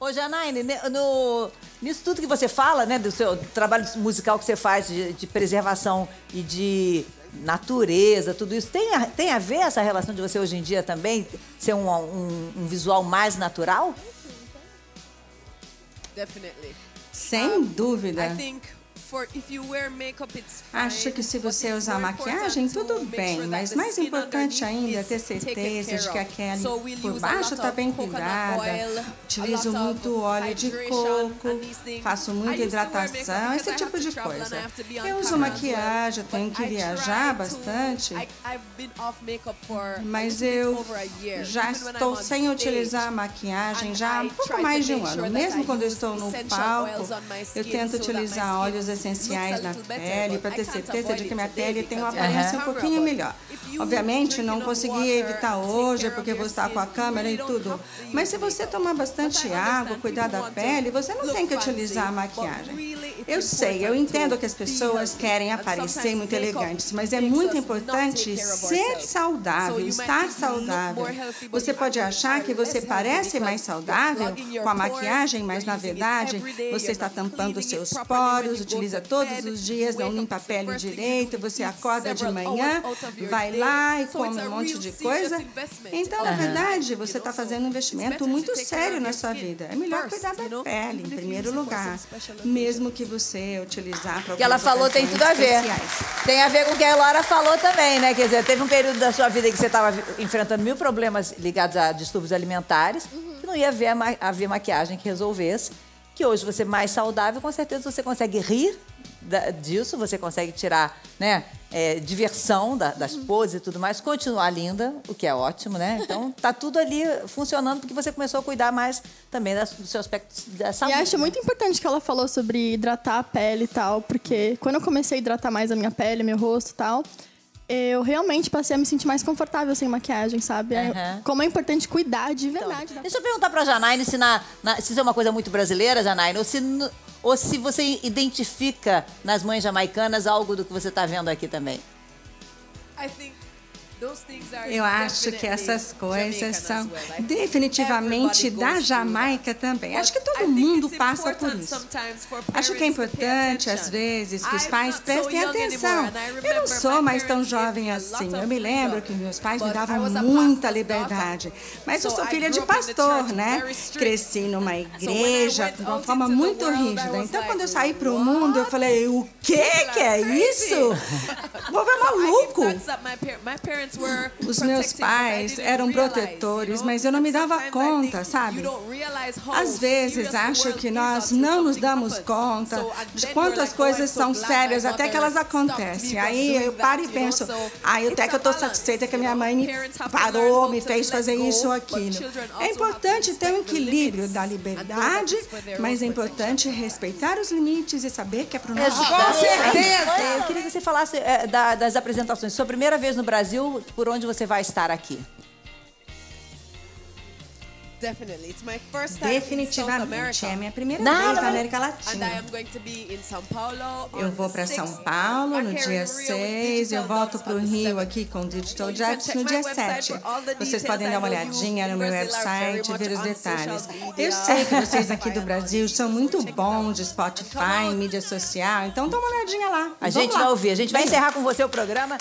Ô, Janaine, ne- no, nisso tudo que você fala, né, do seu trabalho musical que você faz de, de preservação e de natureza, tudo isso, tem a, tem a ver essa relação de você hoje em dia também ser um, um, um visual mais natural? Definitely. Sem dúvida. I think for if you wear makeup, it's fine, Acho que se você usar more maquiagem, tudo bem, mas mais importante ainda é ter certeza de que a we'll por baixo está bem cuidada. Utilizo muito óleo de coco, faço muita hidratação, esse tipo de coisa. Eu uso maquiagem, tenho que viajar bastante. I- I've been off makeup for a Mas eu já estou sem utilizar maquiagem já há um pouco mais de um ano. Mesmo quando eu estou no palco, eu tento utilizar óleos essenciais na pele para ter certeza de que minha pele tem uma aparência um pouquinho melhor. Obviamente, não consegui evitar hoje porque vou estar com a câmera e tudo. Mas se você tomar bastante água, cuidar da pele, você não tem que utilizar maquiagem. Eu sei, eu entendo que as pessoas querem aparecer muito elegantes, mas é muito importante ser saudável, estar saudável. Você pode achar que você parece mais saudável com a maquiagem, mas na verdade você está tampando seus poros, utiliza to todos os dias, não limpa a pele direito, você acorda de manhã, vai lá e come um monte de coisa. Então, na verdade, você está fazendo um investimento muito sério na sua vida. É melhor cuidar da pele, em primeiro lugar. Mesmo que você utilizar para que ela falou tem tudo a ver. especiais. Tem a ver com o que a Laura falou também, né? Quer dizer, teve um período da sua vida que você estava enfrentando mil problemas ligados a distúrbios alimentares, que não ia haver, ma- haver maquiagem que resolvesse. Que hoje você é mais saudável, com certeza você consegue rir da- disso, você consegue tirar né, é, diversão da- das poses e tudo mais, continuar linda, o que é ótimo, né? Então tá tudo ali funcionando porque você começou a cuidar mais também das- do seu aspecto da E saúde. acho né? muito importante que ela falou sobre hidratar a pele e tal, porque quando eu comecei a hidratar mais a minha pele, meu rosto e tal, eu realmente passei a me sentir mais confortável sem maquiagem, sabe? Aham. Como é importante cuidar de verdade da Deixa eu perguntar pra Janaíne se, na, na- se isso é uma coisa muito brasileira, Janaíne, ou se, ou se você identifica nas mães jamaicanas algo do que você está vendo aqui também. I think Eu acho que essas coisas são definitivamente da Jamaica também. Acho que todo mundo passa por isso. Acho que é importante, às vezes, que os pais prestem atenção. Eu não sou mais tão jovem assim. Eu me lembro que meus pais me davam muita liberdade. Mas eu So sou filha de pastor, né? Cresci numa igreja de uma forma muito rígida. Então, quando eu saí pro "What?" mundo, eu falei: o quê que é isso? O povo é I give maluco. Os meus protecting, but I pais didn't eram protetores, mas eu não me dava conta, think sabe? Às vezes acho que nós until não nos damos conta de then you're quanto like, as "Oh, coisas são sérias my até que elas acontecem. Aí eu paro e penso, So, ai, it's até que eu balance, satisfeita que a minha mãe me parou, me fez fazer isso ou but aquilo. É importante ter um respect the equilíbrio limits da and know that liberdade, mas é importante respeitar os limites e saber que é pro nosso Exato. bem. Eu queria que você falasse é, da- das apresentações. Sua primeira vez no Brasil, por onde você vai estar aqui? Definitivamente, é a minha primeira Não, vez na. América And I Latina. am going to be in São Paulo Eu vou para São 6th. Paulo no dia in Rio with 6, eu Digital volto para o Rio 7th. aqui com Digital You can Jets no dia website 7. for all the Vocês podem dar uma olhadinha no meu website, much ver os detalhes. Eu sei que vocês aqui do Brasil são muito bons de Spotify, mídia social, então dá uma olhadinha lá. A gente lá. vai ouvir. A gente vai encerrar com você o programa.